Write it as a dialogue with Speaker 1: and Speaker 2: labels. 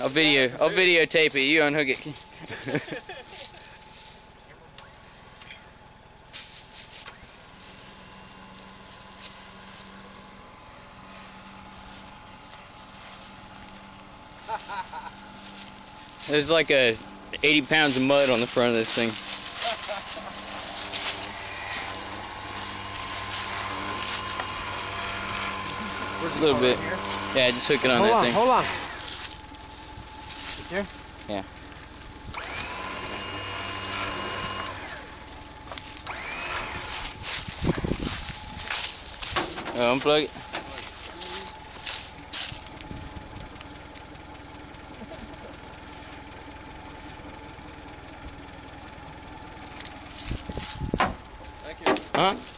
Speaker 1: I'll video. I'll videotape it. You unhook it. There's like a 80 pounds of mud on the front of this thing. A little bit. Yeah, just hook it on
Speaker 2: hold
Speaker 1: that
Speaker 2: on,
Speaker 1: thing.
Speaker 2: hold on. Here?
Speaker 1: Yeah. Oh, unplug it.
Speaker 3: Thank you.
Speaker 1: Huh?